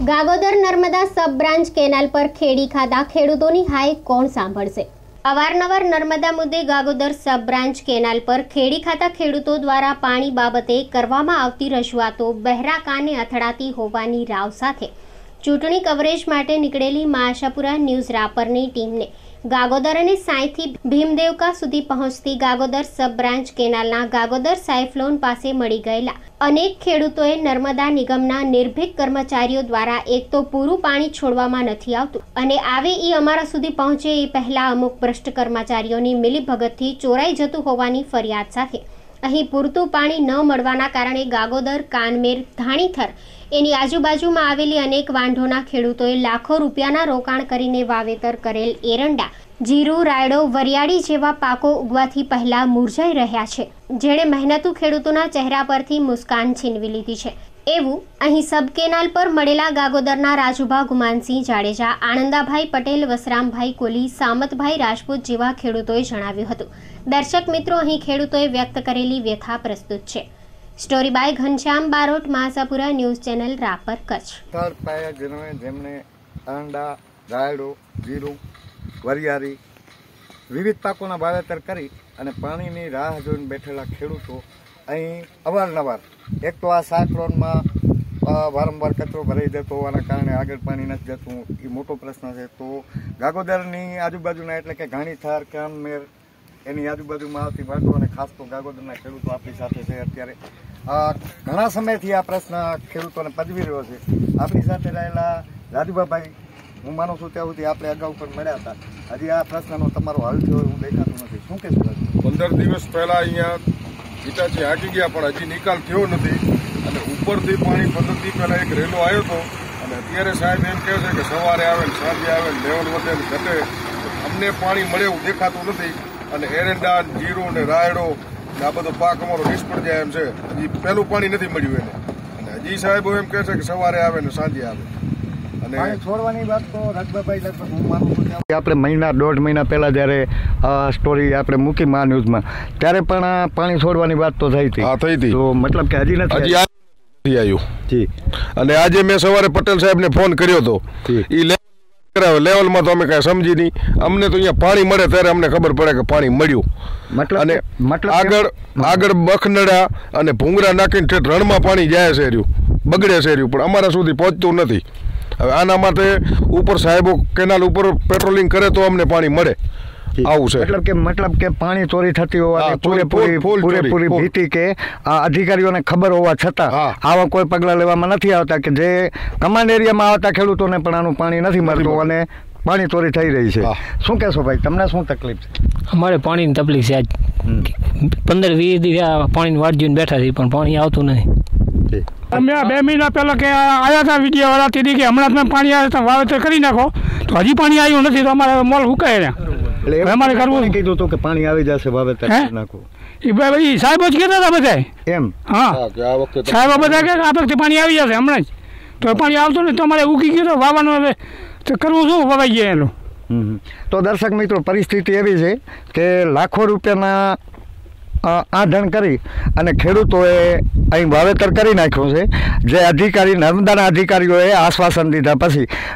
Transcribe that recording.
Gagodar Narmada sub branch canal પર ખેડી ખાતા ખેડૂતોની હાય કોણ સાંભળશે? અવારનવાર નર્મદા મુદ્દે ગાગોદર સબ બ્રાન્ચ કેનાલ પર ખેડી ખાતા ખેડૂતો દ્વારા પાણી બાબતે કરવામાં આવતી રજૂઆતો બહેરા કાને અથડાતી હોવાની રાવ સાથે ચૂંટણી કવરેજ માટે નીકળેલી માશાપુરા ન્યૂઝ રાપરની ટીમને ગાગોદર અને સાંઈથી ભીમદેવકા સુધી પહોંચતી ગાગોદર સબ બ્રાન્ચ કેનાલના ગાગોદર સાયફ્લોન પાસે મળી ગયેલા. અનેક ખેડૂતોએ નર્મદા નિગમના નિર્ભીક કર્મચારીઓ દ્વારા એક તો પૂરું પાણી છોડવામાં નથી આવતું અને આવે એ અમારા સુધી પહોંચે એ પહેલા અમુક ભ્રષ્ટ કર્મચારીઓની મિલીભગતથી ચોરાઈ જતું હોવાની ફરિયાદ સાથે અહીં પૂરતું પાણી ન મળવાના કારણે ગાગોદર, કાનમેર, ધાણીથર એની આજુબાજુમાં આવેલી અનેક વાંઢોના ખેડૂતોએ લાખો રૂપિયાના રોકાણ કરીને વાવેતર કરેલ એરંડા, જીરું, રાયડો, વરિયાળી જેવા પાકો ઉગવાથી પહેલા મુરઝાઈ રહ્યા છે. જેણે મહેનતુ ખેડૂતોના ચહેરા પરથી મુસ્કાન છીનવી લીધી છે. એવું અહીં સબ કેનાલ પર મળેલા ગાગોદરના રાજુભા ગુમાનસિંહ જાડેજા આનંદાભાઈ પટેલ, વસરામભાઈ કોલી સામતભાઈ રાજપૂત જેવા ખેડૂતોએ જણાવ્યું હતું. દર્શક મિત્રો, અહીં ખેડૂતોએ વ્યક્ત કરેલી વ્યથા પ્રસ્તુત છે. Story by Ghanshyam Barot, Masapura news channel, Rapar, Kutch. જેમને અંડા રાયડો, જીરું વરિયારી વિવિધ પાકોના વાવેતર કરી અને પાણીની રાહ જોઈને બેઠેલા ખેડૂતો અહીં અવારનવાર, એક તો આ સાકરોનમાં વારંવાર કચરો ભરાઈ જતો હોવાના કારણે આગળ પાણી નથી જતું, એ મોટો પ્રશ્ન છે. તો ગાગોદરની આજુબાજુના એટલે કે ઘાણીથાર કામમેર એની આજુબાજુમાં આવતી વાંધો અને ખાસ તો ગાગોદરના ખેડૂતો આપણી સાથે છે અત્યારે. ઘણા સમયથી આ પ્રશ્ન ખેડૂતોને પજવી રહ્યો છે. આપણી સાથે રહેલા રાજુભાભાઈ હું માનું છું ત્યાં સુધી આપણે અગાઉ પણ મળ્યા હતા. હજી આ પ્રશ્નનો તમારો હલ થયો હું દેખાતું નથી. શું કહેશું પંદર દિવસ પહેલા અહીંયા ગીતાજી હાકી ગયા, પણ હજી નિકાલ થયો નથી. અને ઉપરથી પાણી પંદર દિવસ પહેલા એક રેલો આવ્યો હતો અને અત્યારે સાહેબ એમ કહે છે કે સવારે આવે ને સાંજે આવે ને લેવલ વધે ને ઘટે. અમને પાણી મળે એવું દેખાતું નથી. અને એરંડા જીરું ને રાયડો ને આ બધો પાક અમારો નિષ્ફળ જાય એમ છે. હજી પહેલું પાણી નથી મળ્યું એને. અને હજી સાહેબો એમ કહે છે કે સવારે આવે ને સાંજે આવે. અને છોડવાની વાત તો રાજભાભાઈ લગભગ હું માનું આપણે મહિના દોઢ મહિના પહેલા જ્યારે સ્ટોરી આપણે મૂકી મા ન્યૂઝમાં ત્યારે પણ આ પાણી છોડવાની વાત તો થઈ હતી. થઈ હતી. તો મતલબ કે હજી નથી હજી આવ્યું. જી. અને આજે મેં સવારે પટેલ સાહેબને ફોન કર્યો હતો. એ લેવલમાં તો અમે કાંઈ સમજી નહીં. અમને તો અહીંયા પાણી મળે ત્યારે અમને ખબર પડે કે પાણી મળ્યું. મતલબ અને મતલબ આગળ આગળ બખનડા અને ભૂંગરા નાખીને રણમાં પાણી જાય છે રહ્યું. બગડે છે રહ્યું પણ અમારા સુધી પહોંચતું નથી. હવે આના માટે ઉપર સાહેબો કેનાલ ઉપર પેટ્રોલિંગ કરે તો અમને પાણી મળે. આવું છે. મતલબ કે મતલબ કે પાણી ચોરી થતી હોવાની પૂરેપૂરી પૂરેપૂરી. ભીતિ કે આ અધિકારીઓને ખબર હોવા છતાં આવા કોઈ પગલાં લેવામાં નથી આવતા કે જે કમાન્ડ એરિયામાં આવતા ખેડૂતોને પણ આનું પાણી નથી મળતું. અને પાણી ચોરી થઈ રહી છે. શું કહેશો ભાઈ? તમને શું તકલીફ છે? અમારે પાણીની તકલીફ છે આજ. પંદર વીસ દિવસ આ પાણીની વાટ જોઈને બેઠા છીએ પણ પાણી આવતું નથી. અમે બે મહિના પહેલા કે આવ્યા હતા વીડિયો વાળા તેથી કે હમણાં તમે પાણી આવે તો વાવેતર કરી નાખો તો હજી પાણી આવ્યું નથી તો અમારે મોલ હુકાય ને એટલે અમારે કરવું- કીધું હતું કે પાણી આવી જશે વાવેતર નાખો. એ ભાઈ સાહેબો જ કહેતા હતા બધાય. એમ? હા. સાહેબ આ બધા કે આ વખતે પાણી આવી જશે હમણાં જ. તો પાણી આવતું નહીં તો અમારે ઉગી ગયું તો વાવવાનું હવે તો કરવું શું વવાઈ ગયા એનું. તો દર્શક મિત્રો પરિસ્થિતિ એવી છે કે લાખો રૂપિયાના અ, આંધણ કરી અને ખેડૂતોએ અહીં વાવેતર કરી નાખ્યું છે. જે અધિકારી નર્મદાના અધિકારીઓએ આશ્વાસન દીધા પછી